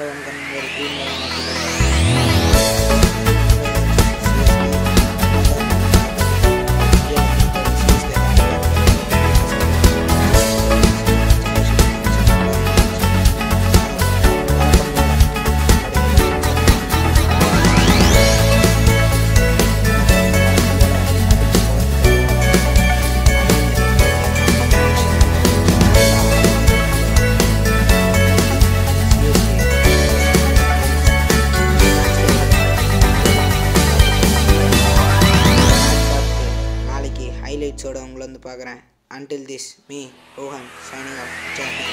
kalau yang kan yang ஹைலைட்ஸோட உங்களை வந்து பார்க்குறேன். Until this me Rohan signing off ஜாப்பி